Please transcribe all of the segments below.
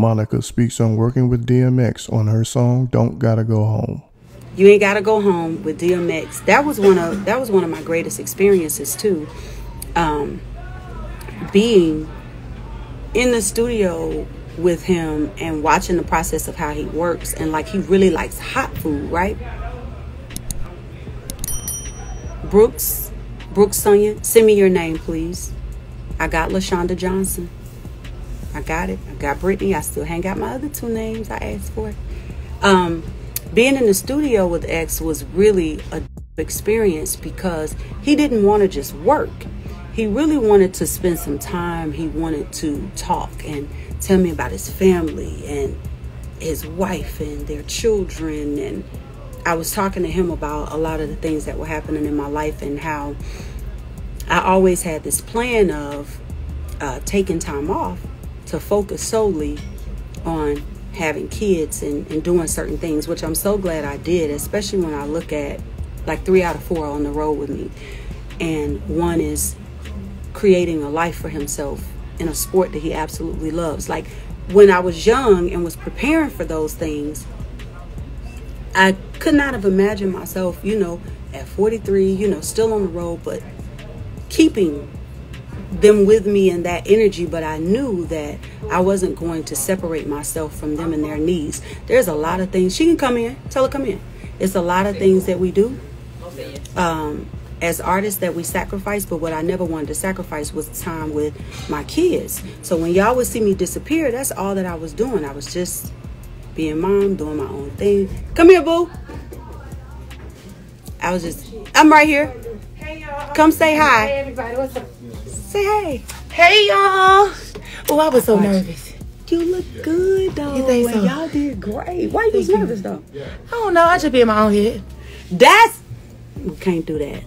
Monica speaks on working with DMX on her song Don't Gotta Go Home. You ain't gotta go home with DMX. That was one of that was one of my greatest experiences too. Um, being in the studio with him and watching the process of how he works and like he really likes hot food, right? Brooks, Brooks Sonia, send me your name, please. I got LaShonda Johnson. I got it. I got Brittany. I still hang out my other two names I asked for. Um, being in the studio with X was really a experience because he didn't want to just work. He really wanted to spend some time. He wanted to talk and tell me about his family and his wife and their children. And I was talking to him about a lot of the things that were happening in my life and how I always had this plan of uh, taking time off to focus solely on having kids and, and doing certain things, which I'm so glad I did, especially when I look at like three out of four on the road with me. And one is creating a life for himself in a sport that he absolutely loves. Like when I was young and was preparing for those things, I could not have imagined myself, you know, at 43, you know, still on the road, but keeping them with me in that energy, but I knew that I wasn't going to separate myself from them and their needs. There's a lot of things. She can come in. Tell her come in. It's a lot of things that we do um, as artists that we sacrifice, but what I never wanted to sacrifice was time with my kids. So when y'all would see me disappear, that's all that I was doing. I was just being mom, doing my own thing. Come here, boo. I was just, I'm right here. Hey y'all. Come say hi. Hey everybody. What's up? Say hey. Hey y'all. Oh, I was so nervous. You look good though. You think so? Y'all did great. Why you was nervous though? I don't know. I just be in my own head. That's we can't do that.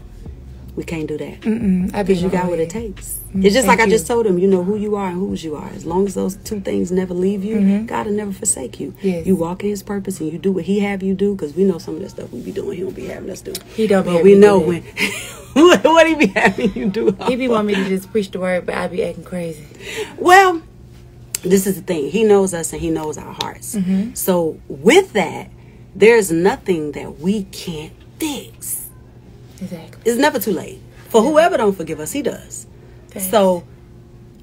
We can't do that. Mm-mm. I Because you got what it head. takes. Mm-hmm. It's just like I thank just you. told him, you know who you are and whose you are. As long as those two things never leave you, mm-hmm. God will never forsake you. Yes. You walk in His purpose and you do what He have you do. Because we know some of the stuff we be doing, He don't be having us do. He don't be But we know when what, He be having you do. He be wanting me to just preach the word, but I be acting crazy. Well, this is the thing. He knows us and he knows our hearts. Mm-hmm. So with that, there's nothing that we can't fix. Exactly. It's never too late. For whoever don't forgive us, he does. Thanks. So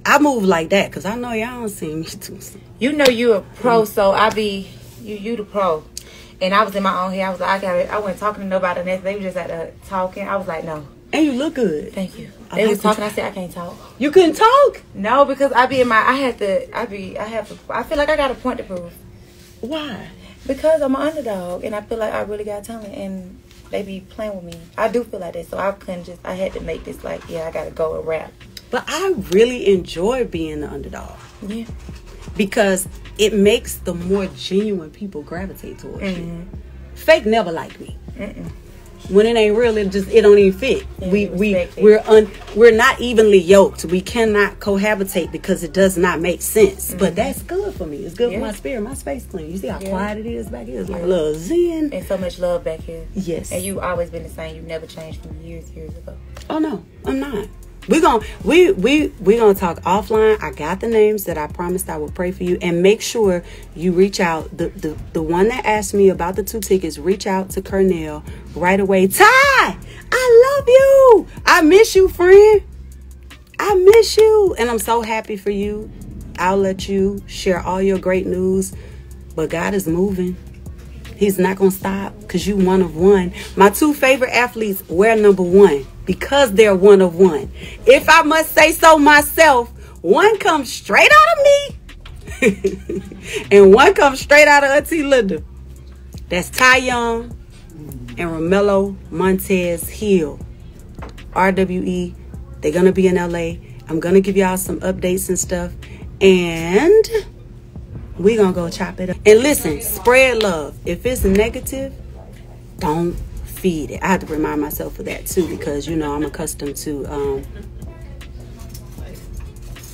I move like that because I know y'all don't see me too soon. You know you a pro, so I be you you the pro. And I was in my own head. I was like, I got it. I wasn't talking to nobody. Next, they were just at the talking. I was like, no, And you look good. thank you. I They like was talking. I said I can't talk. You couldn't talk? No, because I be in my. I had to. I be. I have. To, I feel like I got a point to prove Why? because I'm an underdog, and I feel like I really got talent, and they be playing with me. I do feel like that, so I couldn't just. I had to make this like, yeah, I got to go and rap. But I really enjoy being the underdog Yeah. because it makes the more genuine people gravitate towards Mm-hmm. you. Fake never liked me. When it ain't real, it just it don't even fit. Yeah, we we it. we're un we're not evenly yoked. We cannot cohabitate because it does not make sense. But that's good for me. It's good Mm-hmm. Yeah. for my spirit, my space clean. You see how Yeah. quiet it is back here? It's like a little zen. And so much love back here. Yes. And you've always been the same. You've never changed from years, years ago. Oh no, I'm not. We're gonna we we we're gonna talk offline. I got the names that I promised I would pray for you and make sure you reach out. The the, the one that asked me about the two tickets, reach out to Cornell right away. Ty, I love you. I miss you, friend. I miss you. And I'm so happy for you. I'll let you share all your great news. But God is moving. He's not gonna stop because you one of one. My two favorite athletes wear number one because they're one of one. If I must say so myself, one comes straight out of me, and one comes straight out of Auntie Linda. That's Ty Young and Romelo Montez Hill. RWE. They're gonna be in LA. I'm gonna give y'all some updates and stuff. And we gonna go chop it up. And listen, spread love. If it's negative, don't feed it. I have to remind myself of that too because you know I'm accustomed to um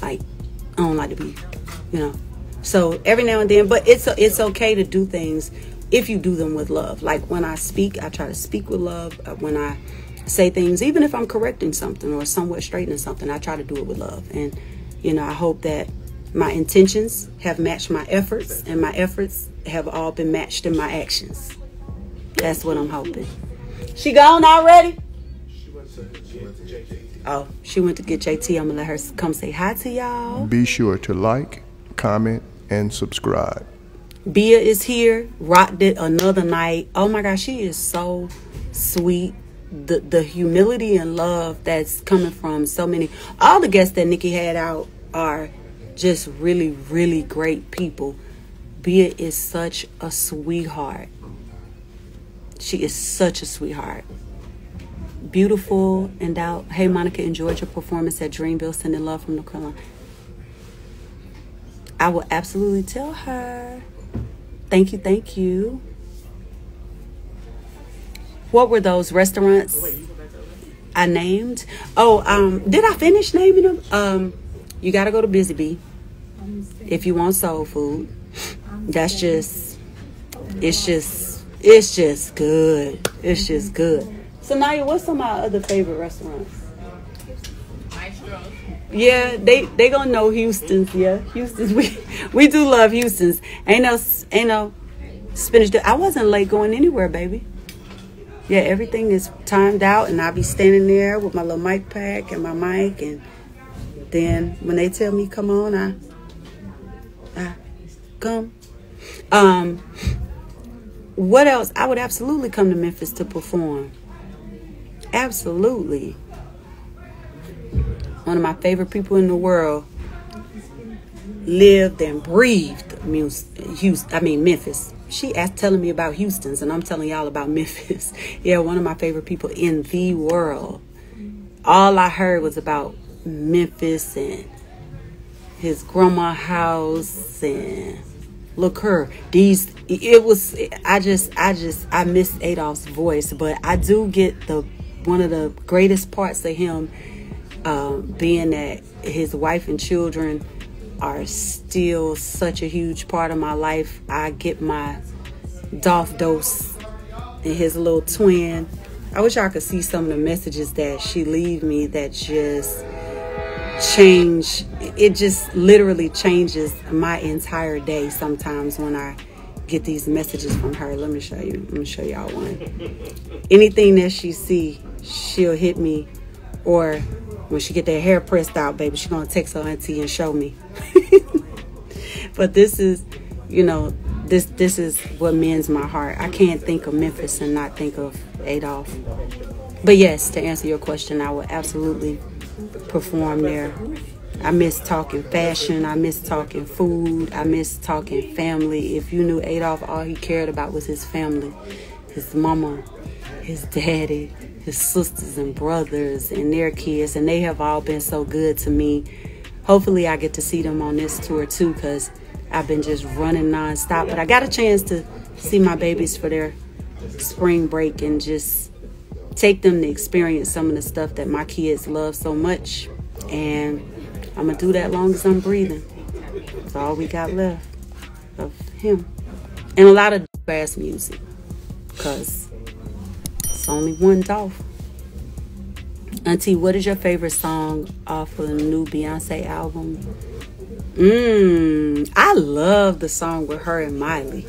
like I don't like to be, you know. So every now and then, but it's it's okay to do things if you do them with love. Like when I speak, I try to speak with love. Uh, When I say things, even if I'm correcting something or somewhat straightening something, I try to do it with love. And you know, I hope that my intentions have matched my efforts, and my efforts have all been matched in my actions. That's what I'm hoping. She gone already? She went to JJT. Oh, she went to get JT. I'm gonna let her come say hi to y'all. Be sure to like, comment, and subscribe. Bia is here. Rocked it another night. Oh my gosh, she is so sweet. The the humility and love that's coming from so many. All the guests that Nicki had out are just really, really great people. Bia is such a sweetheart. She is such a sweetheart. Beautiful and out. Hey, Monica enjoyed your performance at Dreamville. Sending love from North Carolina. I will absolutely tell her. Thank you, thank you. What were those restaurants I named? Oh, um, did I finish naming them? Um, you gotta go to Busy Bee if you want soul food. That's just, it's just, it's just good. It's just good. So Naya, what's some of my other favorite restaurants? Yeah, they they gonna know Houston's. Yeah, Houston's. We we do love Houston's. Ain't no ain't no spinach. I wasn't late going anywhere, baby. Yeah, everything is timed out, and I'll be standing there with my little mic pack and my mic, and then when they tell me come on, I I come. Um, what else? I would absolutely come to Memphis to perform. Absolutely. One of my favorite people in the world lived and breathed Houston, I mean Memphis. She asked telling me about Houston's and I'm telling y'all about Memphis. yeah, one of my favorite people in the world. All I heard was about Memphis and his grandma house and look her these it was i just i just i miss Adolph's voice but i do get the one of the greatest parts of him um, being that his wife and children are still such a huge part of my life. I get my dolph dose and his little twin. I wish i could see some of the messages that she leave me that just change it just literally changes my entire day sometimes when i get these messages from her. Let me show you let me show y'all one. Anything that she see she'll hit me. Or when she get that hair pressed out baby she gonna text her auntie and show me. But this is you know this this is what mends my heart. I can't think of memphis and not think of adolph. But yes to answer your question i would absolutely perform there. I miss talking fashion. I miss talking food. I miss talking family. If you knew Adolph, all he cared about was his family, his mama, his daddy, his sisters and brothers, and their kids. And they have all been so good to me. Hopefully, I get to see them on this tour too, because I've been just running nonstop. But I got a chance to see my babies for their spring break and just take them to experience some of the stuff that my kids love so much. And I'm going to do that long as I'm breathing. That's all we got left of him. And a lot of bass music. Because it's only one Dolph. Auntie, what is your favorite song off of the new Beyonce album? Mmm, I love the song with her and Miley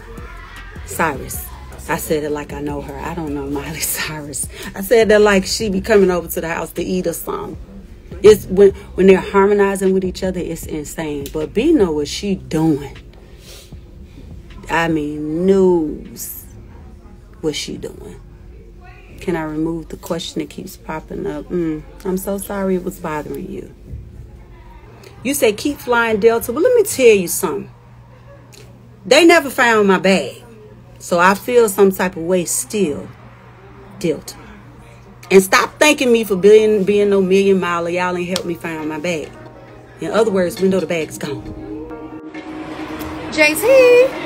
Cyrus. I said it like I know her. I don't know Miley Cyrus. I said that like she be coming over to the house to eat a song. It's when when they're harmonizing with each other, it's insane. But B know what she doing. I mean, knows what she doing. Can I remove the question that keeps popping up? Mm, I'm so sorry it was bothering you. You say keep flying Delta. Well, let me tell you something. They never found my bag. So I feel some type of way still, Dealt. And stop thanking me for being being no million miler. Y'all ain't helped me find my bag. In other words, we know the bag's gone. JT.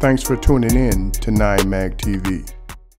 Thanks for tuning in to 9 Mag TV.